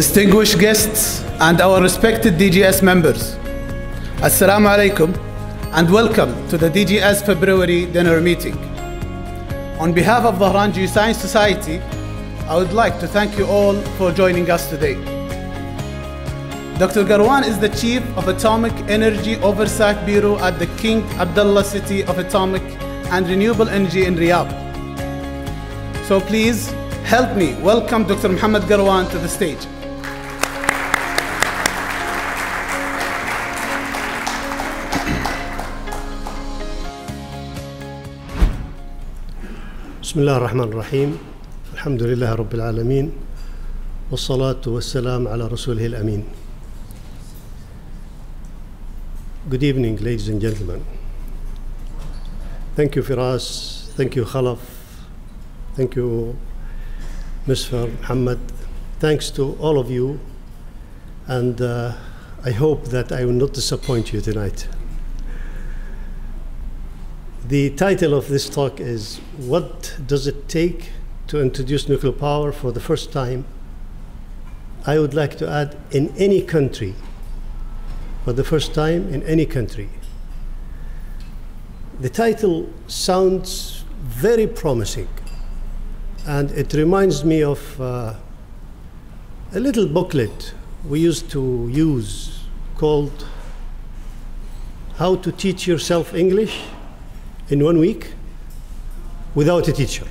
distinguished guests, and our respected DGS members. Assalamu alaikum and welcome to the DGS February dinner meeting. On behalf of the Dhahran Geoscience Society, I would like to thank you all for joining us today. Dr. Garwan is the Chief of Atomic Energy Oversight Bureau at the King Abdullah City of Atomic and Renewable Energy in Riyadh. So please help me welcome Dr. Mohammed Garwan to the stage. بسم الله الرحمن الرحيم الحمد لله رب العالمين والصلاة والسلام على رسوله الأمين Good evening ladies and gentlemen Thank you Firas Thank you Khalaf Thank you Misfar Muhammad Thanks to all of you and uh, I hope that I will not disappoint you tonight The title of this talk is What Does It Take to Introduce Nuclear Power for the First Time? I would like to add in any country, for the first time in any country. The title sounds very promising, and it reminds me of uh, a little booklet we used to use called How to Teach Yourself English in one week without a teacher.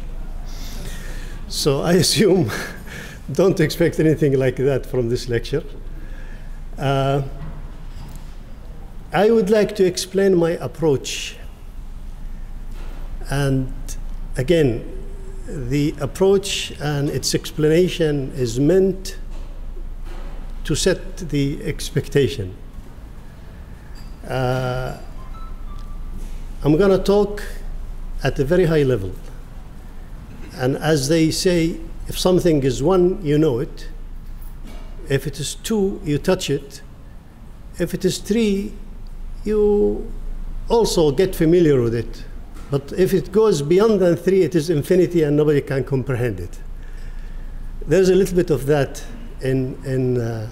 So I assume don't expect anything like that from this lecture. Uh, I would like to explain my approach. And again, the approach and its explanation is meant to set the expectation. Uh, I'm going to talk at a very high level. And as they say, if something is one, you know it. If it is two, you touch it. If it is three, you also get familiar with it. But if it goes beyond than three, it is infinity and nobody can comprehend it. There's a little bit of that in, in uh,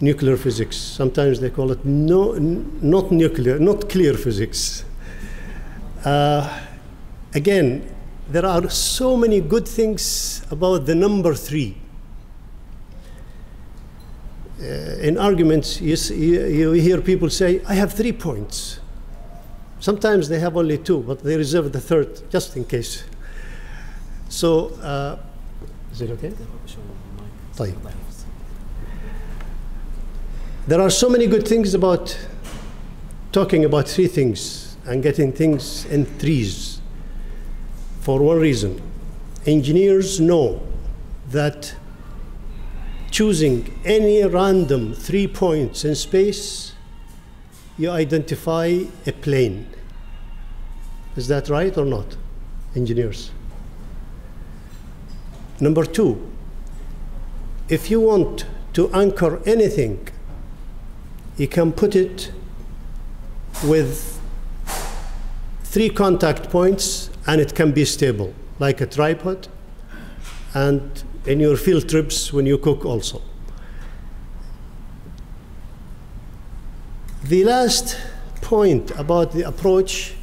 nuclear physics. Sometimes they call it no, not nuclear, not clear physics. Uh, again, there are so many good things about the number three. Uh, in arguments, you, see, you hear people say, I have three points. Sometimes they have only two, but they reserve the third just in case. So, uh, is it okay? طيب. There are so many good things about talking about three things and getting things in threes for one reason. Engineers know that choosing any random three points in space, you identify a plane. Is that right or not, engineers? Number two, if you want to anchor anything, you can put it with three contact points and it can be stable, like a tripod, and in your field trips when you cook also. The last point about the approach,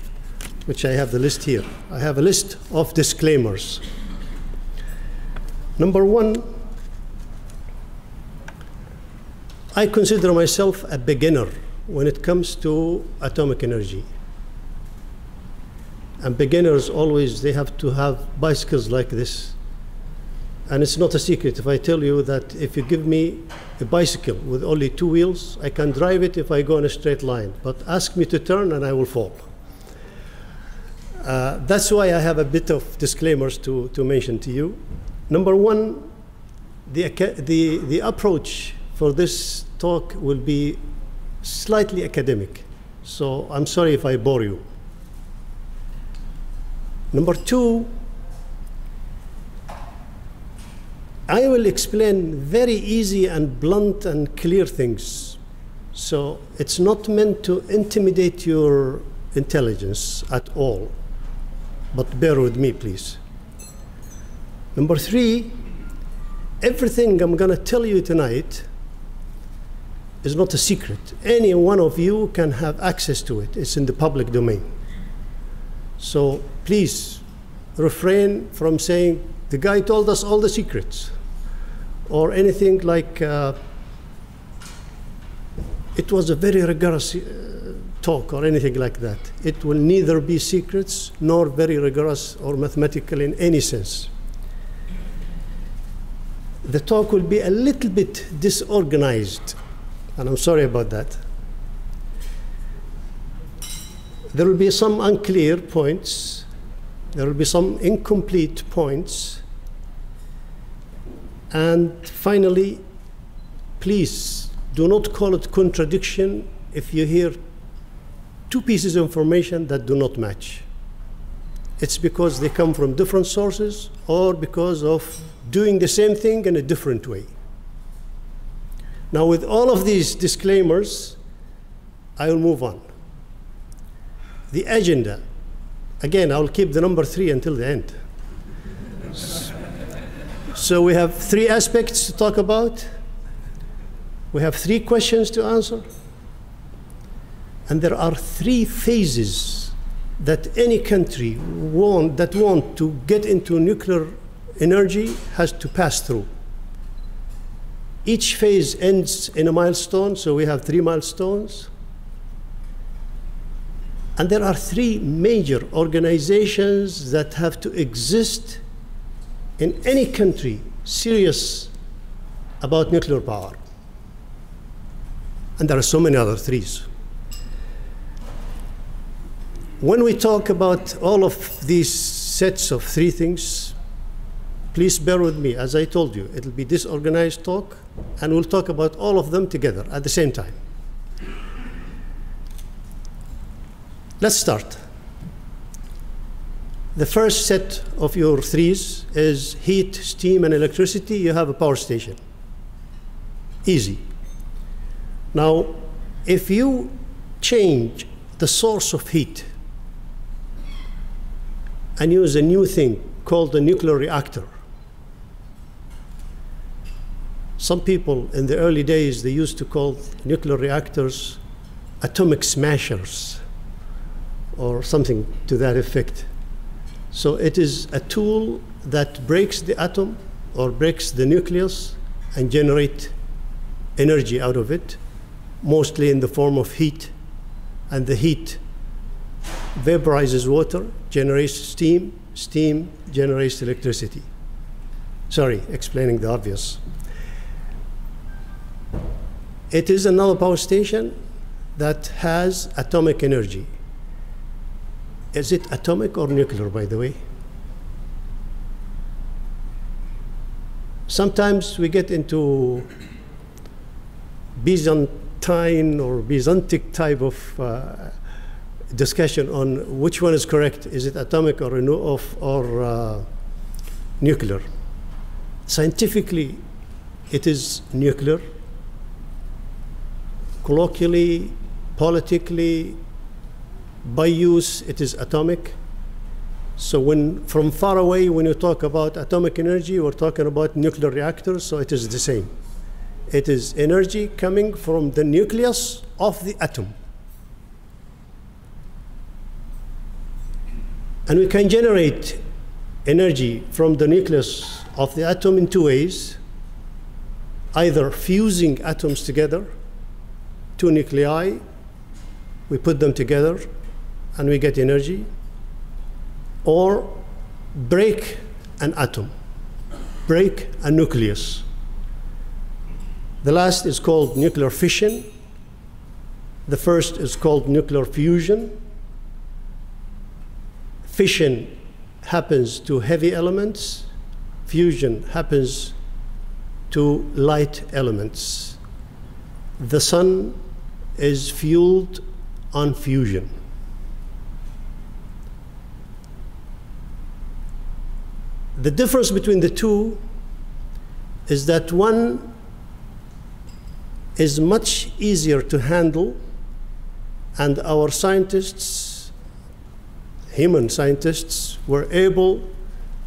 which I have the list here, I have a list of disclaimers. Number one, I consider myself a beginner when it comes to atomic energy. And beginners always, they have to have bicycles like this. And it's not a secret if I tell you that if you give me a bicycle with only two wheels, I can drive it if I go in a straight line. But ask me to turn and I will fall. Uh, that's why I have a bit of disclaimers to, to mention to you. Number one, the, the, the approach for this talk will be slightly academic. So I'm sorry if I bore you. Number two, I will explain very easy and blunt and clear things. So it's not meant to intimidate your intelligence at all. But bear with me, please. Number three, everything I'm going to tell you tonight is not a secret. Any one of you can have access to it, it's in the public domain. So please refrain from saying, the guy told us all the secrets, or anything like, uh, it was a very rigorous uh, talk, or anything like that. It will neither be secrets nor very rigorous or mathematical in any sense. The talk will be a little bit disorganized, and I'm sorry about that. There will be some unclear points, there will be some incomplete points, and finally, please do not call it contradiction if you hear two pieces of information that do not match. It's because they come from different sources or because of doing the same thing in a different way. Now, with all of these disclaimers, I will move on. The agenda. Again, I will keep the number three until the end. so we have three aspects to talk about. We have three questions to answer. And there are three phases that any country want, that want to get into nuclear energy has to pass through. Each phase ends in a milestone, so we have three milestones. And there are three major organizations that have to exist in any country serious about nuclear power. And there are so many other threes. When we talk about all of these sets of three things, please bear with me. As I told you, it'll be disorganized talk, and we'll talk about all of them together at the same time. Let's start. The first set of your threes is heat, steam, and electricity. You have a power station. Easy. Now, if you change the source of heat and use a new thing called a nuclear reactor, some people in the early days they used to call nuclear reactors atomic smashers or something to that effect. So it is a tool that breaks the atom or breaks the nucleus and generate energy out of it mostly in the form of heat, and the heat vaporizes water, generates steam, steam generates electricity. Sorry, explaining the obvious. It is another power station that has atomic energy. Is it atomic or nuclear, by the way? Sometimes we get into Byzantine or Byzantic type of uh, discussion on which one is correct. Is it atomic or, or uh, nuclear? Scientifically, it is nuclear. Colloquially, politically, by use, it is atomic. So when from far away, when you talk about atomic energy, we're talking about nuclear reactors, so it is the same. It is energy coming from the nucleus of the atom. And we can generate energy from the nucleus of the atom in two ways either fusing atoms together, two nuclei, we put them together and we get energy, or break an atom, break a nucleus. The last is called nuclear fission. The first is called nuclear fusion. Fission happens to heavy elements, fusion happens to light elements. The sun is fueled on fusion. The difference between the two is that one is much easier to handle, and our scientists, human scientists, were able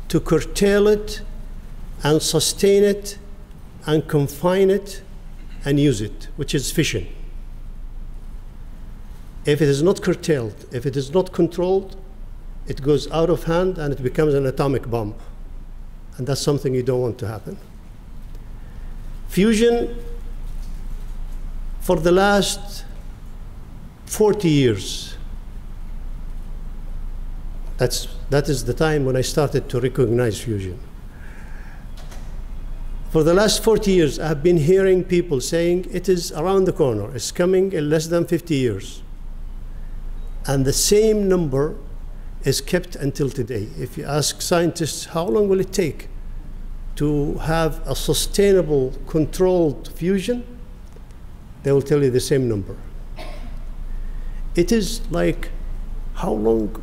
to curtail it and sustain it and confine it and use it, which is fission. If it is not curtailed, if it is not controlled, it goes out of hand and it becomes an atomic bomb. And that's something you don't want to happen. Fusion, for the last 40 years, that's, that is the time when I started to recognize fusion. For the last 40 years, I've been hearing people saying it is around the corner, it's coming in less than 50 years. And the same number is kept until today. If you ask scientists, how long will it take to have a sustainable, controlled fusion? They will tell you the same number. It is like how long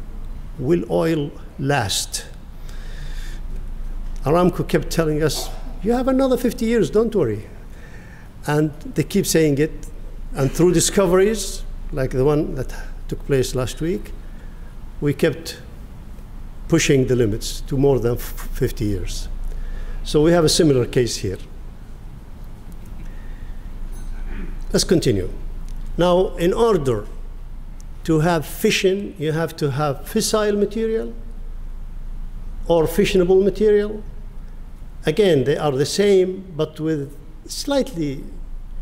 will oil last? Aramco kept telling us, you have another 50 years, don't worry. And they keep saying it. And through discoveries, like the one that took place last week, we kept pushing the limits to more than 50 years. So we have a similar case here. Let's continue. Now, in order to have fission, you have to have fissile material or fissionable material. Again, they are the same, but with slightly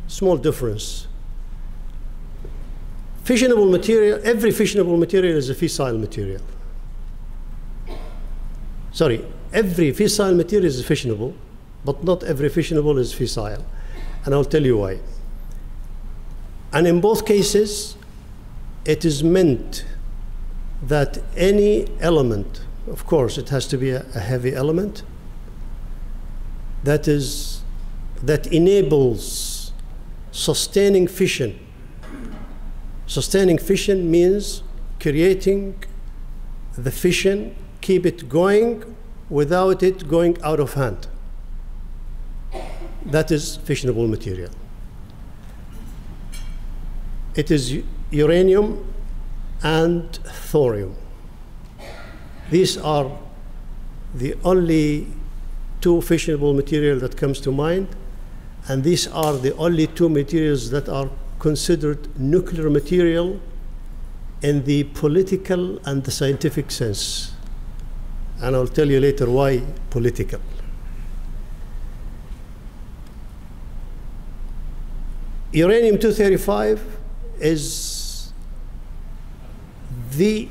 small difference. Fissionable material, every fissionable material is a fissile material. Sorry, every fissile material is fissionable, but not every fissionable is fissile. And I'll tell you why. And in both cases, it is meant that any element, of course, it has to be a, a heavy element, that is that enables sustaining fission. Sustaining fission means creating the fission, keep it going without it going out of hand. That is fissionable material. It is uranium and thorium. These are the only two fissionable material that comes to mind, and these are the only two materials that are considered nuclear material in the political and the scientific sense. And I'll tell you later why political. Uranium 235 is the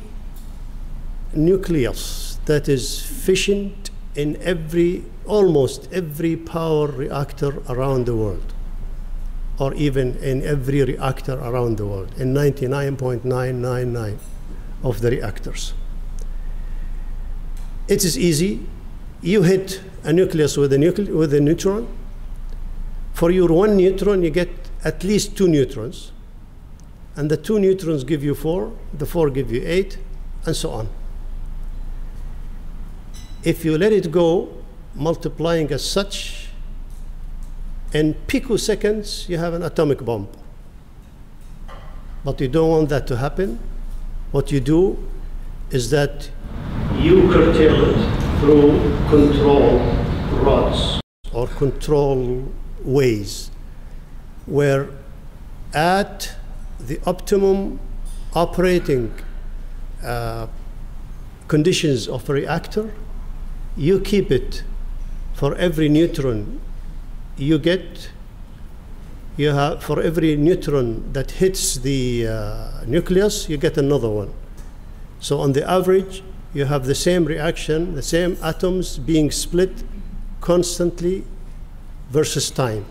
nucleus that is fissioned in every, almost every power reactor around the world, or even in every reactor around the world, in 99.999 of the reactors. It is easy. You hit a nucleus with a, nucle- with a neutron. For your one neutron, you get at least two neutrons and the two neutrons give you four, the four give you eight, and so on. If you let it go, multiplying as such, in picoseconds, you have an atomic bomb. But you don't want that to happen. What you do is that you curtail it through control rods or control ways, where at the optimum operating uh, conditions of a reactor, you keep it for every neutron you get, you have, for every neutron that hits the uh, nucleus, you get another one. So on the average, you have the same reaction, the same atoms being split constantly versus time.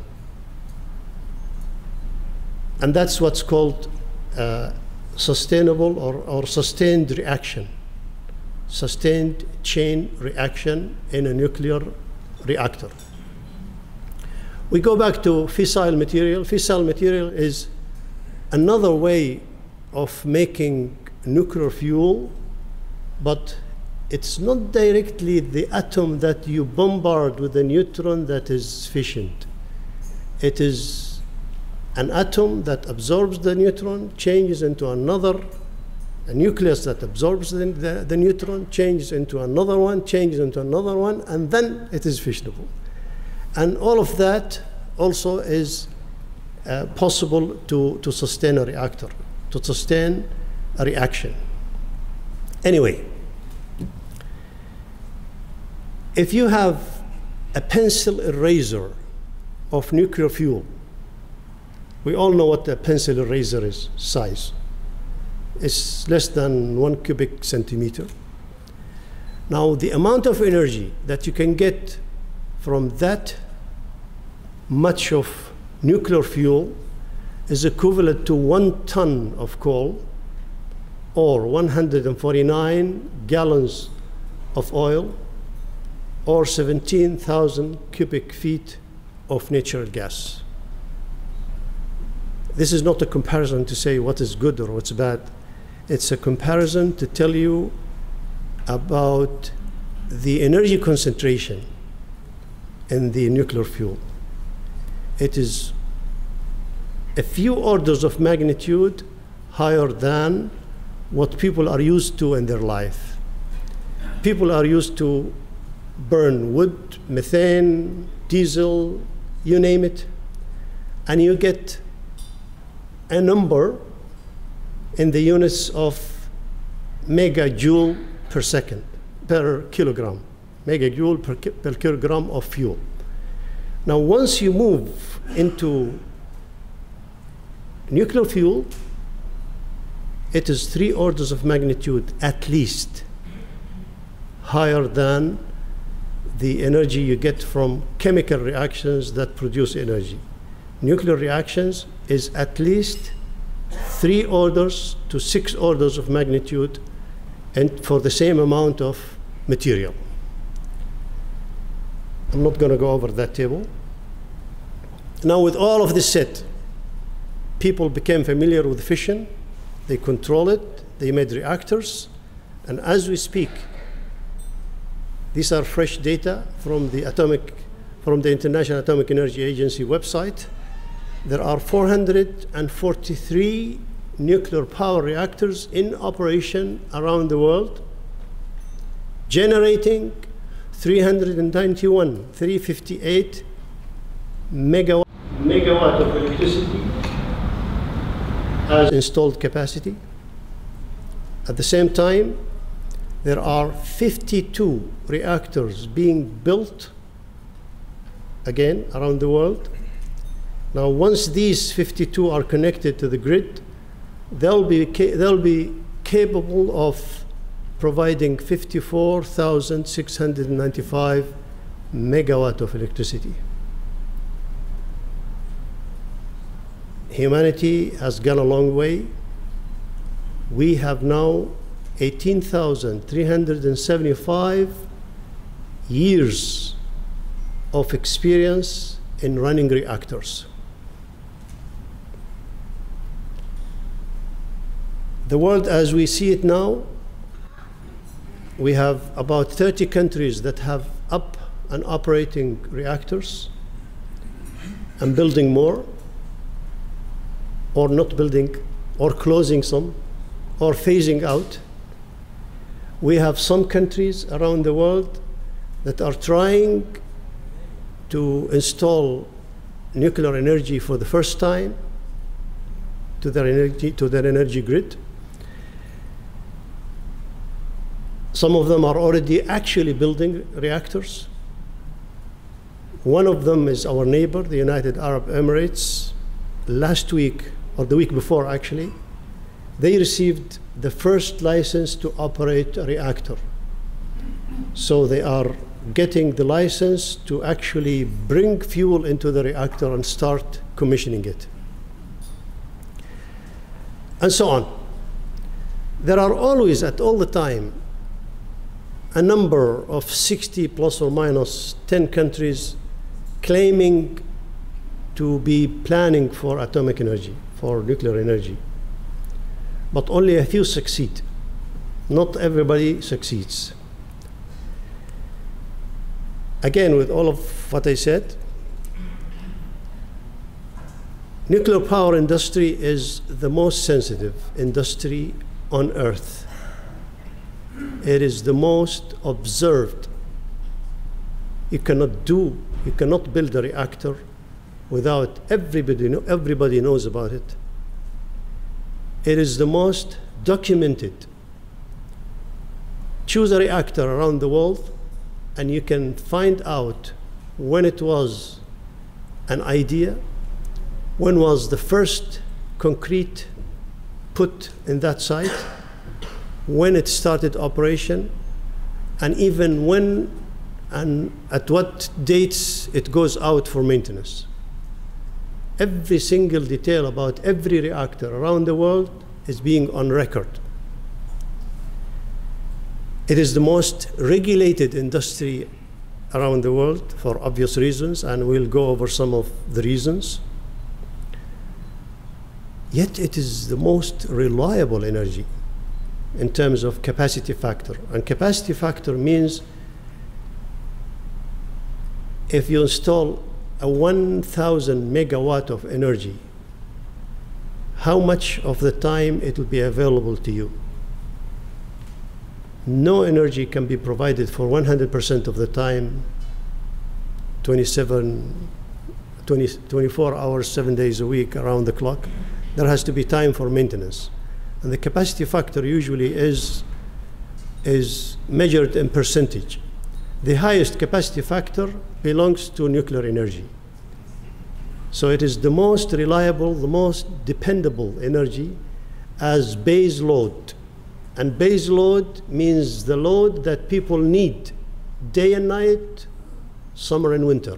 And that's what's called uh, sustainable or, or sustained reaction, sustained chain reaction in a nuclear reactor. We go back to fissile material. Fissile material is another way of making nuclear fuel, but it's not directly the atom that you bombard with a neutron that is fissioned. It is an atom that absorbs the neutron, changes into another, a nucleus that absorbs the, the, the neutron, changes into another one, changes into another one, and then it is fissionable. And all of that also is uh, possible to, to sustain a reactor, to sustain a reaction. Anyway, if you have a pencil eraser of nuclear fuel, we all know what a pencil eraser is size. It's less than one cubic centimeter. Now, the amount of energy that you can get from that much of nuclear fuel is equivalent to one ton of coal or 149 gallons of oil or 17,000 cubic feet of natural gas. This is not a comparison to say what is good or what's bad. It's a comparison to tell you about the energy concentration in the nuclear fuel. It is a few orders of magnitude higher than what people are used to in their life. People are used to burn wood, methane, diesel, you name it, and you get a number in the units of megajoule per second, per kilogram, megajoule per, per kilogram of fuel. Now, once you move into nuclear fuel, it is three orders of magnitude at least higher than the energy you get from chemical reactions that produce energy. Nuclear reactions is at least three orders to six orders of magnitude and for the same amount of material. I'm not going to go over that table. Now, with all of this set, people became familiar with fission, they control it, they made reactors, and as we speak, these are fresh data from the atomic, from the International Atomic Energy Agency website. There are 443 nuclear power reactors in operation around the world, generating 391, 358 megawatt, megawatt of electricity as installed capacity. At the same time, there are 52 reactors being built again around the world. Now, once these 52 are connected to the grid, they'll be, they'll be capable of providing 54,695 megawatt of electricity. Humanity has gone a long way. We have now 18,375 years of experience in running reactors. The world as we see it now, we have about 30 countries that have up and operating reactors and building more, or not building, or closing some, or phasing out. We have some countries around the world that are trying to install nuclear energy for the first time to their energy, to their energy grid. Some of them are already actually building reactors. One of them is our neighbor, the United Arab Emirates. Last week, or the week before actually, they received the first license to operate a reactor. So they are getting the license to actually bring fuel into the reactor and start commissioning it. And so on. There are always, at all the time, a number of 60 plus or minus 10 countries claiming to be planning for atomic energy, for nuclear energy. But only a few succeed. Not everybody succeeds. Again, with all of what I said, nuclear power industry is the most sensitive industry on earth it is the most observed You cannot do, you cannot build a reactor without everybody, everybody knows about it. It is the most documented. Choose a reactor around the world and you can find out when it was an idea, when was the first concrete put in that site, when it started operation, and even when and at what dates it goes out for maintenance. Every single detail about every reactor around the world is being on record. It is the most regulated industry around the world for obvious reasons, and we'll go over some of the reasons. Yet it is the most reliable energy in terms of capacity factor. And capacity factor means if you install a 1000 megawatt of energy, how much of the time it will be available to you? No energy can be provided for 100% of the time, 27, 20, 24 hours, seven days a week, around the clock. There has to be time for maintenance. And the capacity factor usually is, is measured in percentage. The highest capacity factor belongs to nuclear energy. So it is the most reliable, the most dependable energy as base load. And base load means the load that people need day and night, summer and winter.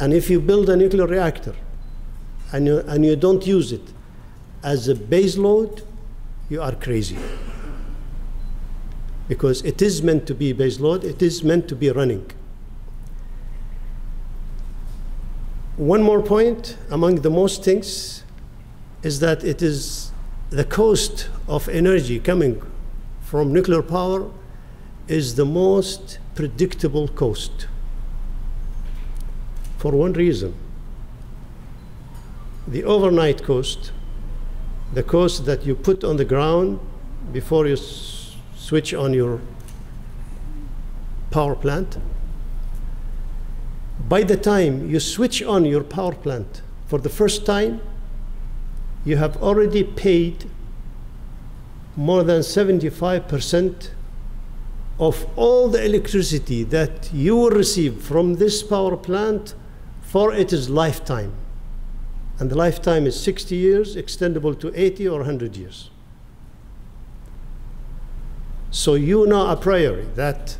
And if you build a nuclear reactor and you, and you don't use it as a base load, you are crazy. Because it is meant to be base load, it is meant to be running. One more point among the most things is that it is the cost of energy coming from nuclear power is the most predictable cost for one reason. The overnight cost, the cost that you put on the ground before you switch on your power plant, by the time you switch on your power plant for the first time, you have already paid more than 75% of all the electricity that you will receive from this power plant for its lifetime. And the lifetime is 60 years, extendable to 80 or 100 years. So you know a priori that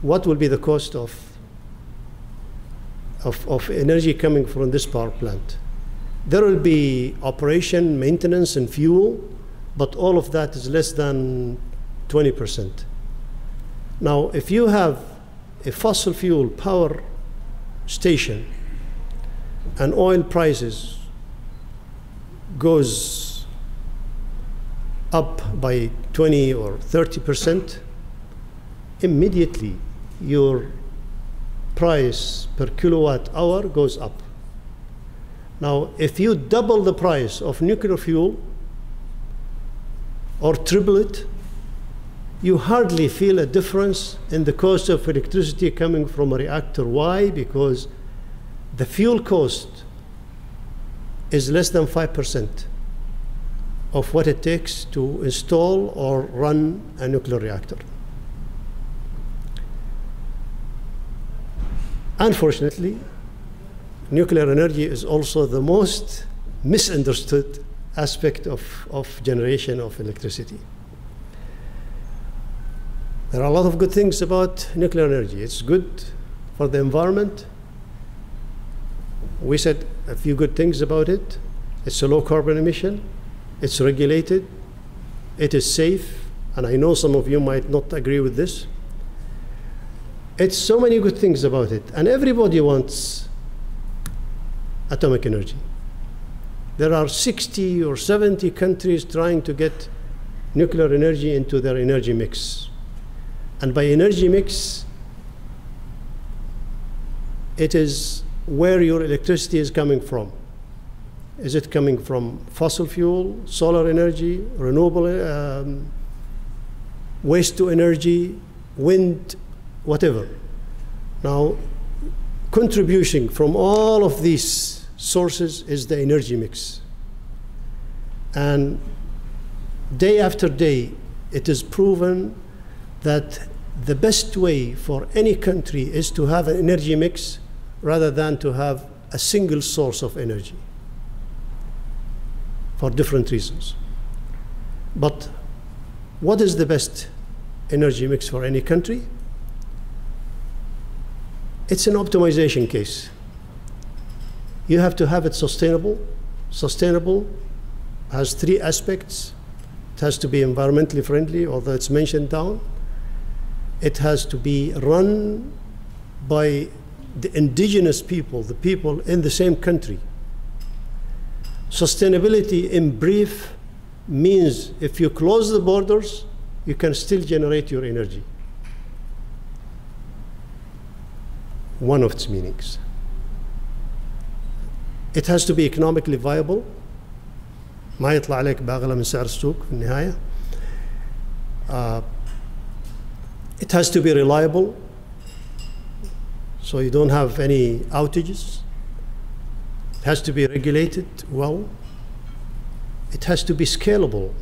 what will be the cost of of, of energy coming from this power plant. There will be operation, maintenance, and fuel, but all of that is less than 20%. Now, if you have a fossil fuel power station and oil prices goes up by 20 or 30%, immediately your price per kilowatt hour goes up. Now, if you double the price of nuclear fuel or triple it, you hardly feel a difference in the cost of electricity coming from a reactor. Why? Because the fuel cost is less than 5% of what it takes to install or run a nuclear reactor. Unfortunately, nuclear energy is also the most misunderstood aspect of, of generation of electricity. There are a lot of good things about nuclear energy. It's good for the environment. We said a few good things about it. It's a low carbon emission. It's regulated. It is safe. And I know some of you might not agree with this. It's so many good things about it. And everybody wants atomic energy. There are 60 or 70 countries trying to get nuclear energy into their energy mix. And by energy mix, it is where your electricity is coming from. Is it coming from fossil fuel, solar energy, renewable um, waste to energy, wind whatever. Now, contribution from all of these sources is the energy mix. And day after day, it is proven that the best way for any country is to have an energy mix rather than to have a single source of energy for different reasons. But what is the best energy mix for any country? It's an optimization case. You have to have it sustainable. Sustainable has three aspects. It has to be environmentally friendly, although it's mentioned down. It has to be run by the indigenous people, the people in the same country. Sustainability, in brief, means if you close the borders, you can still generate your energy. One of its meanings. It has to be economically viable. ما يطلع عليك باغلة من سعر السوق في النهاية. Uh, it has to be reliable, so you don't have any outages. It has to be regulated well. It has to be scalable.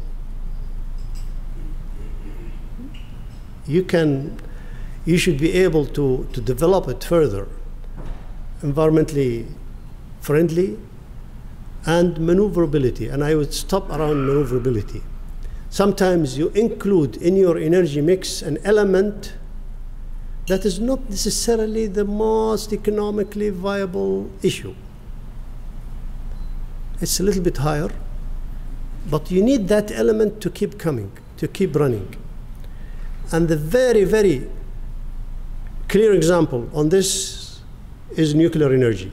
You can, you should be able to, to develop it further, environmentally friendly, and maneuverability. And I would stop around maneuverability. Sometimes you include in your energy mix an element that is not necessarily the most economically viable issue. It's a little bit higher, but you need that element to keep coming, to keep running. And the very, very clear example on this is nuclear energy.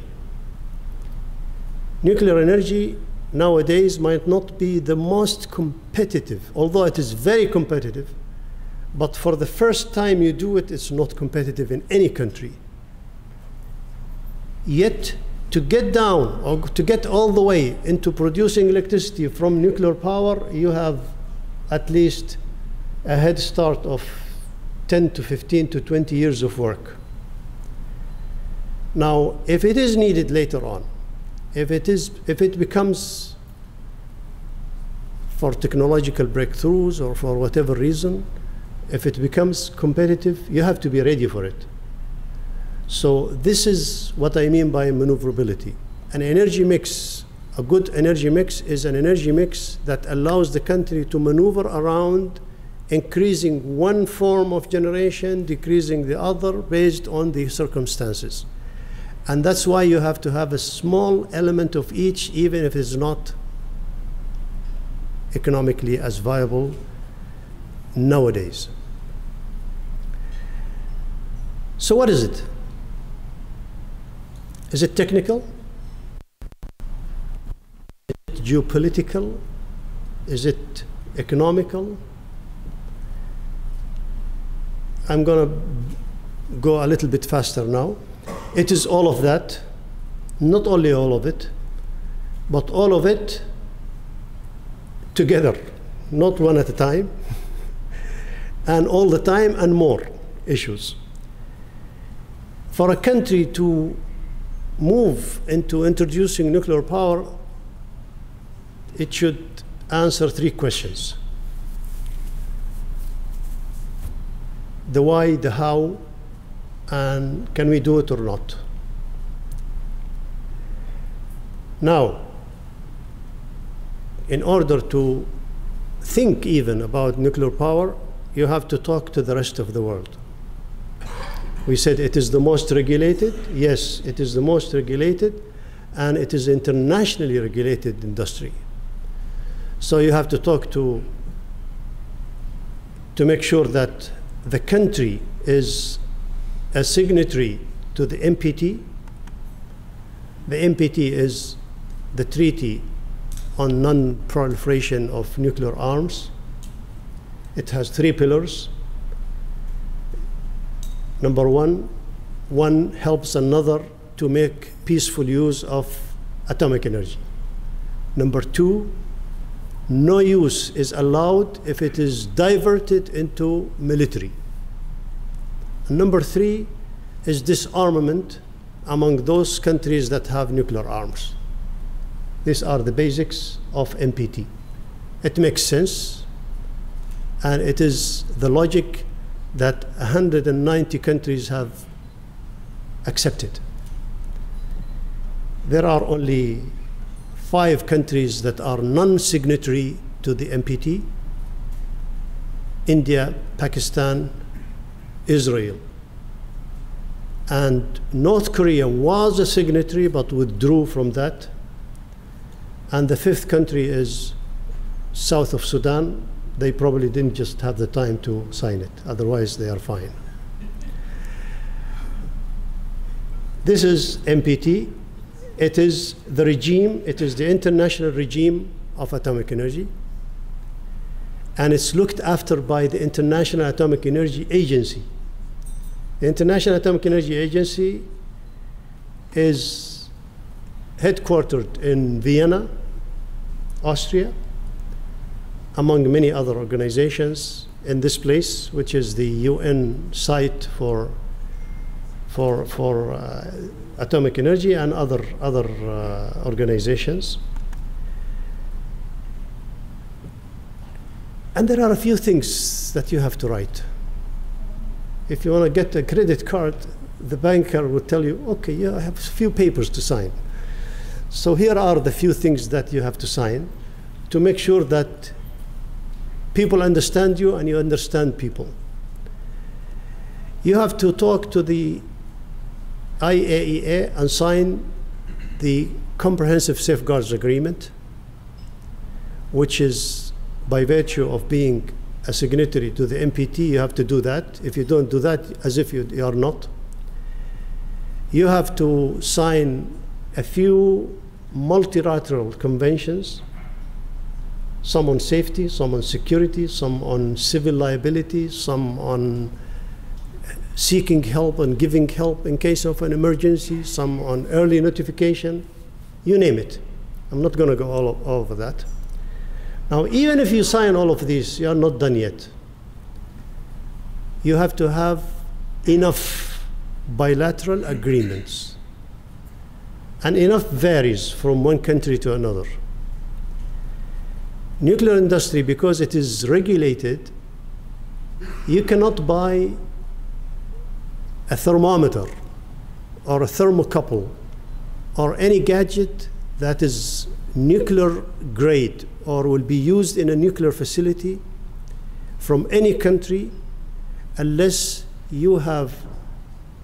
Nuclear energy nowadays might not be the most competitive, although it is very competitive, but for the first time you do it, it's not competitive in any country. Yet, to get down or to get all the way into producing electricity from nuclear power, you have at least a head start of 10 to 15 to 20 years of work. Now, if it is needed later on, if it, is, if it becomes for technological breakthroughs or for whatever reason, if it becomes competitive, you have to be ready for it. So this is what I mean by maneuverability. An energy mix, a good energy mix is an energy mix that allows the country to maneuver around increasing one form of generation, decreasing the other based on the circumstances. And that's why you have to have a small element of each, even if it's not economically as viable nowadays. So, what is it? Is it technical? Is it geopolitical? Is it economical? I'm going to go a little bit faster now. It is all of that, not only all of it, but all of it together, not one at a time, and all the time and more issues. For a country to move into introducing nuclear power, it should answer three questions the why, the how, and can we do it or not? Now, in order to think even about nuclear power, you have to talk to the rest of the world. We said it is the most regulated. Yes, it is the most regulated, and it is internationally regulated industry. So you have to talk to to make sure that the country is a signatory to the NPT. The NPT is the treaty on non-proliferation of nuclear arms. It has three pillars. Number one, one helps another to make peaceful use of atomic energy. Number two, no use is allowed if it is diverted into military. And number three is disarmament among those countries that have nuclear arms. These are the basics of NPT. It makes sense, and it is the logic that 190 countries have accepted. There are only five countries that are non signatory to the NPT, India, Pakistan, Israel. And North Korea was a signatory but withdrew from that. And the fifth country is south of Sudan. They probably didn't just have the time to sign it, otherwise, they are fine. This is NPT. It is the regime, it is the international regime of atomic energy. And it's looked after by the International Atomic Energy Agency. The International Atomic Energy Agency is headquartered in Vienna, Austria, among many other organizations in this place, which is the UN site for, for, for uh, atomic energy and other, other uh, organizations. And there are a few things that you have to write. If you want to get a credit card, the banker will tell you, okay, yeah, I have a few papers to sign. So here are the few things that you have to sign to make sure that people understand you and you understand people. You have to talk to the IAEA and sign the Comprehensive Safeguards Agreement, which is by virtue of being a signatory to the NPT, you have to do that. If you don't do that, as if you, you are not, you have to sign a few multilateral conventions some on safety, some on security, some on civil liability, some on seeking help and giving help in case of an emergency, some on early notification, you name it. I'm not going to go all, all over that. Now, even if you sign all of these, you are not done yet. You have to have enough bilateral agreements. And enough varies from one country to another. Nuclear industry, because it is regulated, you cannot buy a thermometer or a thermocouple or any gadget that is nuclear grade or will be used in a nuclear facility from any country unless you have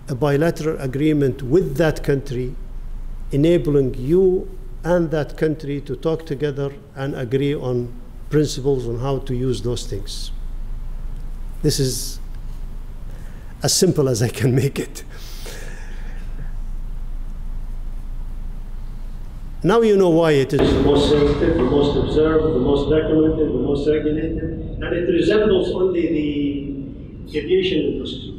a bilateral agreement with that country enabling you and that country to talk together and agree on principles on how to use those things. This is as simple as I can make it. Now you know why it is the most sensitive, the most observed, the most documented, the most regulated, and it resembles only the aviation industry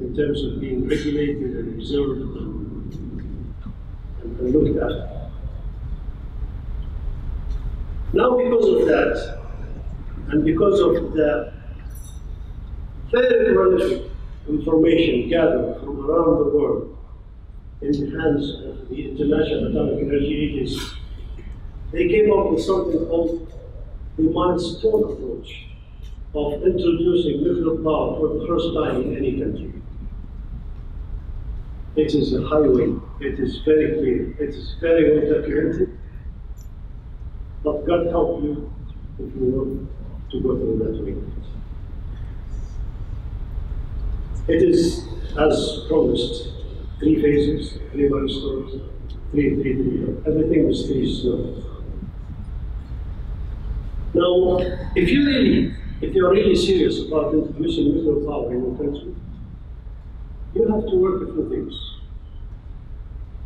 in terms of being regulated and observed and, and looked at. Now, because of that, and because of the very prolific information gathered from around the world in the hands of the International Atomic Energy Agency, they came up with something called the milestone approach of introducing nuclear power for the first time in any country. It is a highway, it is very clear, it is very well documented, God help you if you want to go through that way. It is, as promised, three phases, three milestones, three, three, three. Everything is three slow. Now, if you really, if you're really serious about introducing nuclear power in your country, you have to work a few things.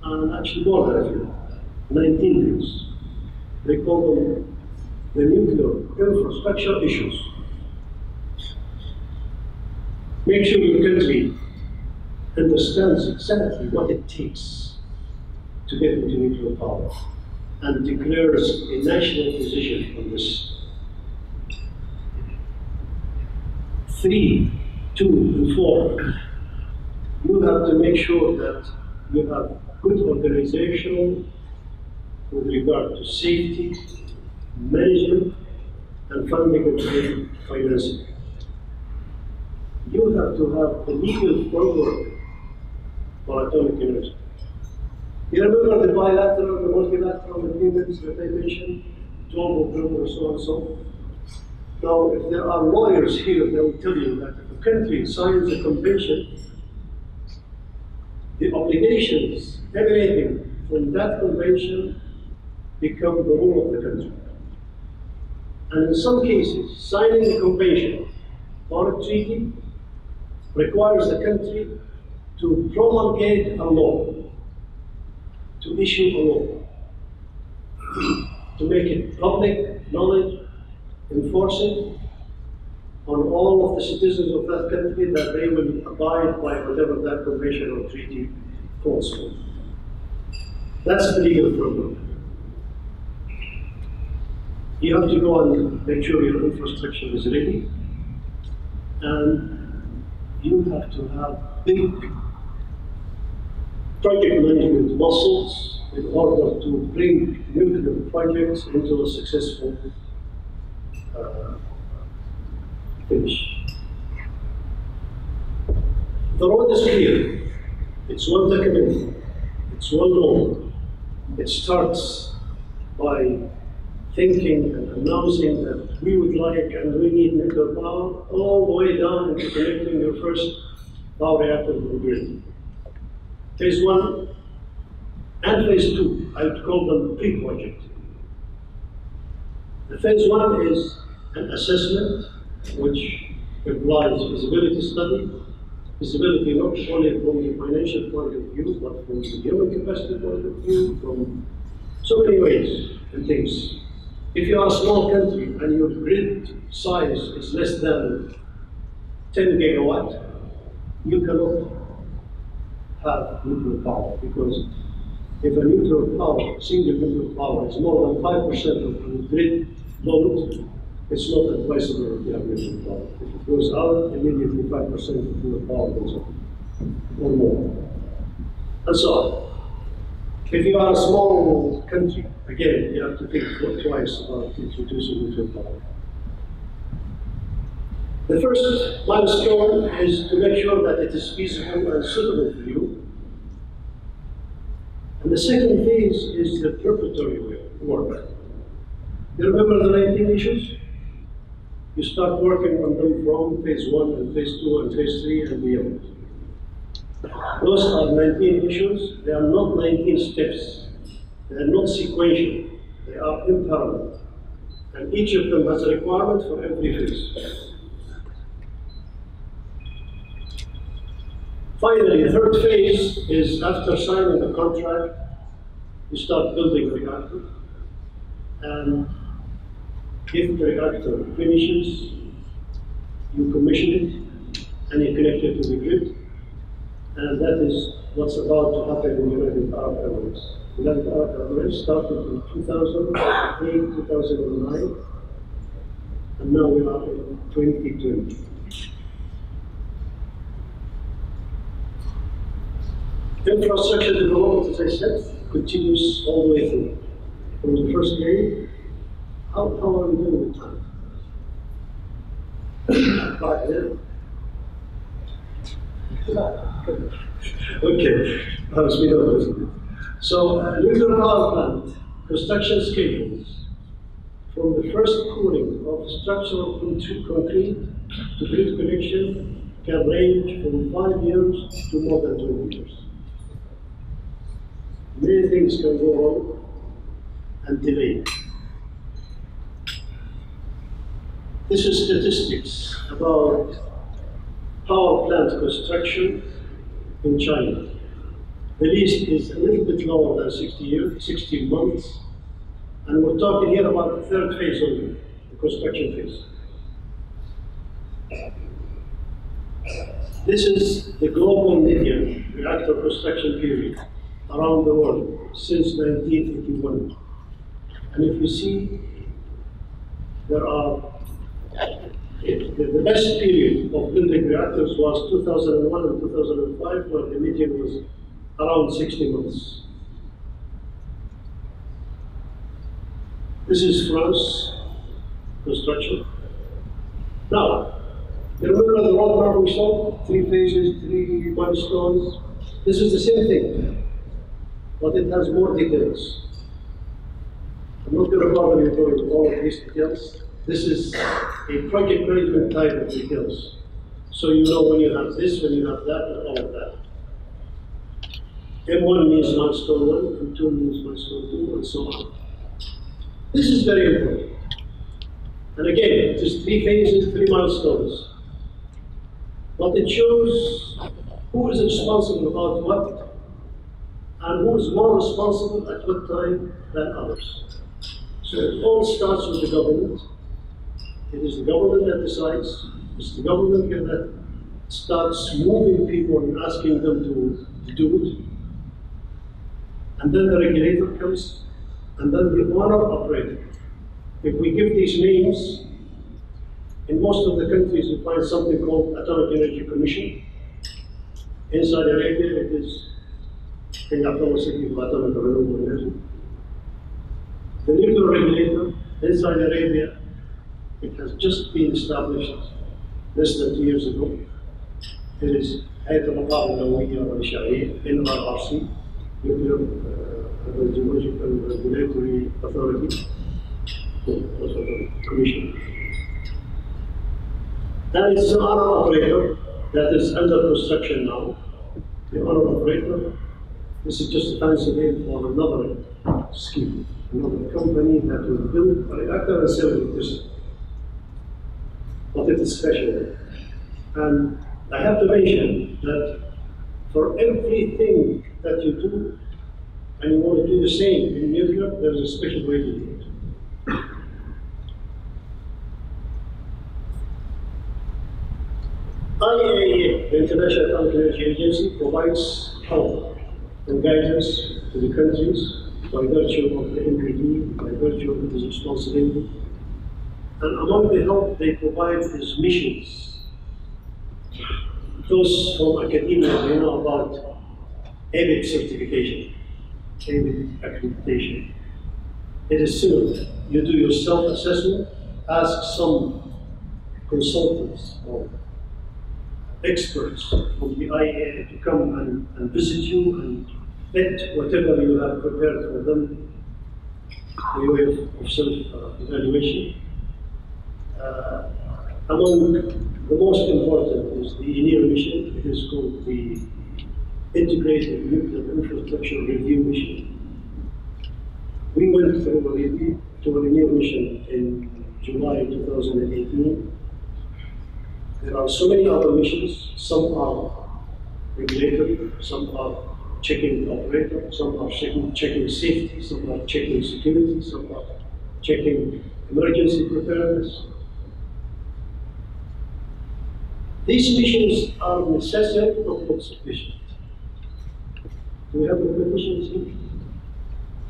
And actually more than a few, 19 things. They call them the nuclear infrastructure issues. Make sure your country understands exactly what it takes to get into nuclear power and declares a national position on this. Three, two, and four you have to make sure that you have good organization with regard to safety, management, and funding and financing. You have to have a legal framework for atomic energy. You remember the bilateral, the multilateral agreements that I mentioned, global group, so and so. Now, if there are lawyers here, they will tell you that if a country signs a convention, the obligations emanating from that convention become the law of the country. And in some cases, signing a convention or a treaty requires the country to promulgate a law, to issue a law, to make it public knowledge, enforce it on all of the citizens of that country that they will abide by whatever that convention or treaty calls for. That's the legal framework. You have to go and make sure your infrastructure is ready, and you have to have big project management muscles in order to bring nuclear projects into a successful uh, finish. The road is clear. It's well documented. It's well known. It starts by thinking and announcing that we would like and we need nuclear power all the way down into connecting your first power reactor to the grid. Phase one and phase two, I would call them pre-project. The phase one is an assessment which implies feasibility study, feasibility not only from the financial point of view, but from the human capacity point of view, from so many ways and things. If you are a small country and your grid size is less than 10 gigawatt, you cannot have nuclear power because if a nuclear power, single nuclear power is more than 5% of the grid load, it's not advisable to have nuclear power. If it goes out, immediately 5% of the power goes up or more. And so on. If you are a small country, again, you have to think twice about introducing nuclear power. The first milestone is to make sure that it is feasible and suitable for you. And the second phase is the preparatory work. You remember the 19 issues? You start working on them from phase one and phase two and phase three and beyond. Those are 19 issues. They are not 19 steps. They are not sequential. They are parallel. And each of them has a requirement for every phase. Finally, the third phase is after signing the contract, you start building the reactor. And if the reactor finishes, you commission it and you connect it to the grid. And that is what's about to happen in United Arab Emirates. United Arab Emirates started in 2008, 2009, and now we are in 2020. Infrastructure development, as I said, continues all the way through. From the first day, how, how are we doing with time? okay, I was being honest. So, nuclear power plant construction schedules from the first pouring of structural concrete to grid connection can range from five years to more than 20 years. Many things can go wrong and delay. This is statistics about power plant construction in China. The lease is a little bit lower than 60 years, 60 months, and we're talking here about the third phase only, the construction phase. This is the global median reactor construction period around the world since 1981. And if you see, there are the, best period of building reactors was 2001 and 2005, where the median was around 60 months. This is France construction. Now, remember the roadmap we saw? Three phases, three milestones. This is the same thing, but it has more details. I'm not going to bother you with all of these details. This is a project management type of details. So you know when you have this, when you have that, and all of that. M1 means milestone 1, M2 means milestone 2, and so on. This is very important. And again, just three phases, three milestones. But it shows who is responsible about what, and who is more responsible at what time than others. So it all starts with the government. It is the government that decides. It's the government that starts moving people and asking them to, do it. And then the regulator comes and then the owner operator. If we give these names, in most of the countries you find something called Atomic Energy Commission. In Saudi Arabia it is Abdullah City of Atomic Renewable Energy. The nuclear regulator in Saudi Arabia, it has just been established less than two years ago. It is Hayat al-Maqam al-Nawiyya al-Shari'ah, NRRC, Nuclear Radiological Regulatory Authority, Commission. And it's an operator that is under construction now. The operator, this is just a fancy name for another scheme, another company that will build a reactor and sell electricity. But it is special. And I have to mention that for everything that you do, and you want to do the same in nuclear, there's a special way to do it. IAEA, the International Atomic Energy Agency, provides help and guidance to the countries by virtue of the NPT, by virtue of its responsibility. And among the help they provide is missions. Those from academia, you know about ABET certification, ABET accreditation. It is similar. You do your self-assessment, ask some consultants or experts from the IAEA to come and, and visit you and vet whatever you have prepared for them the way of, of self-evaluation. Uh, among the most important is the INIR mission. It is called the Integrated Nuclear Infrastructure Review Mission. We went through a review to an INIR mission in July 2018 there are so many other missions. Some are regulated, some are checking the operator, some are checking, checking safety, some are checking security, some are checking emergency preparedness. These missions are necessary but not sufficient. Do we have the missions here?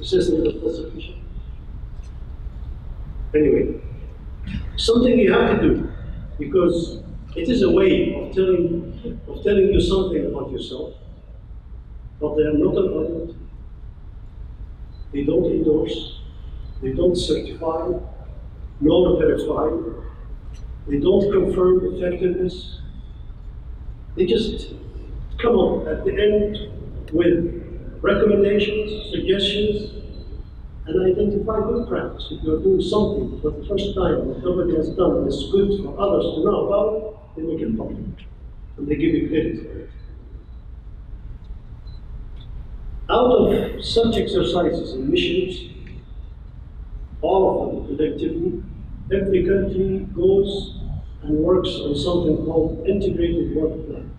Necessary but not sufficient. Anyway, something you have to do because it is a way of telling, of telling you something about yourself, but they are not audit. They don't endorse, they don't certify, nor verify, they don't confirm effectiveness. They just come up at the end with recommendations, suggestions, and identify good practice. If you're doing something for the first time that nobody has done and it's good for others to know about, they make it public. And they give you credit for it. Out of such exercises and missions, all of them collectively, every country goes and works on something called integrated work plan.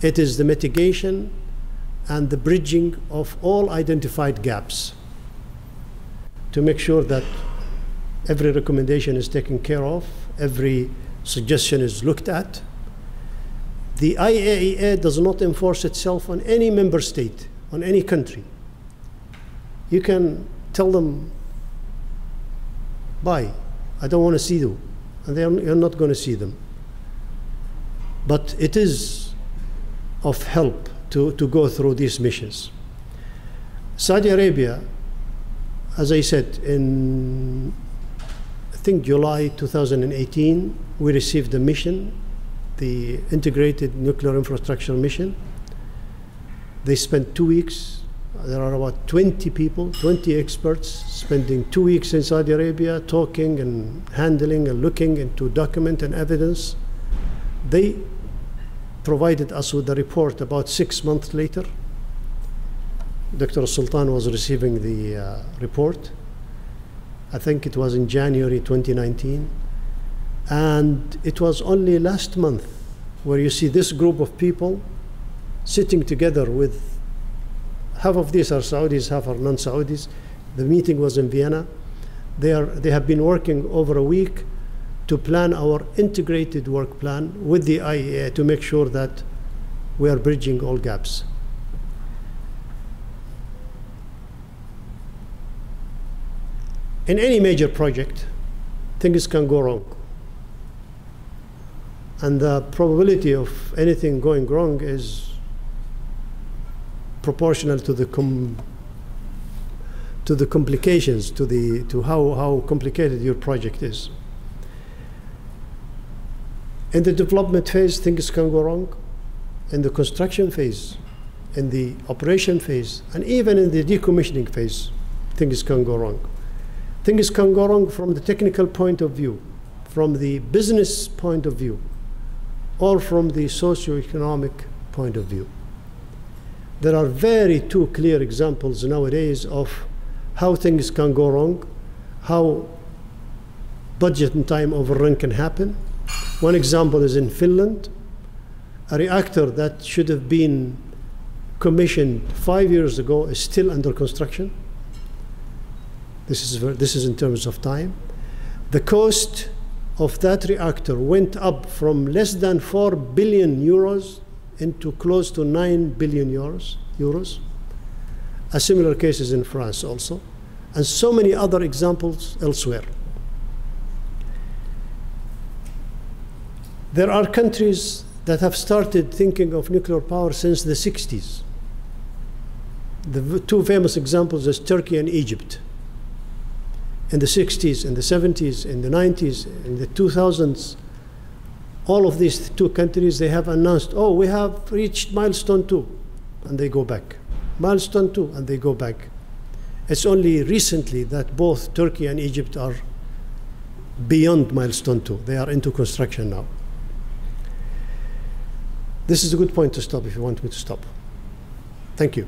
It is the mitigation and the bridging of all identified gaps to make sure that every recommendation is taken care of, every suggestion is looked at. The IAEA does not enforce itself on any member state, on any country. You can tell them, bye, I don't want to see you. And are, you're not going to see them. But it is of help to, to go through these missions. Saudi Arabia, as I said, in I think July 2018, we received a mission, the Integrated Nuclear Infrastructure Mission. They spent two weeks. There are about 20 people, 20 experts, spending two weeks in Saudi Arabia talking and handling and looking into document and evidence. They provided us with a report about six months later. Dr. Sultan was receiving the uh, report. I think it was in January 2019. And it was only last month where you see this group of people sitting together with half of these are Saudis, half are non Saudis. The meeting was in Vienna. They, are, they have been working over a week to plan our integrated work plan with the IEA to make sure that we are bridging all gaps. In any major project, things can go wrong. And the probability of anything going wrong is proportional to the to the complications, to the to how, how complicated your project is. In the development phase, things can go wrong. In the construction phase, in the operation phase, and even in the decommissioning phase, things can go wrong. Things can go wrong from the technical point of view, from the business point of view, or from the socio-economic point of view. There are very two clear examples nowadays of how things can go wrong, how budget and time overrun can happen, one example is in Finland, a reactor that should have been commissioned five years ago is still under construction. This is, this is in terms of time. The cost of that reactor went up from less than 4 billion euros into close to 9 billion euros. euros. A similar case is in France also, and so many other examples elsewhere. There are countries that have started thinking of nuclear power since the 60s. The two famous examples is Turkey and Egypt. In the 60s, in the 70s, in the 90s, in the 2000s, all of these two countries, they have announced, oh, we have reached milestone two, and they go back. Milestone two, and they go back. It's only recently that both Turkey and Egypt are beyond milestone two. They are into construction now. This is a good point to stop if you want me to stop. Thank you.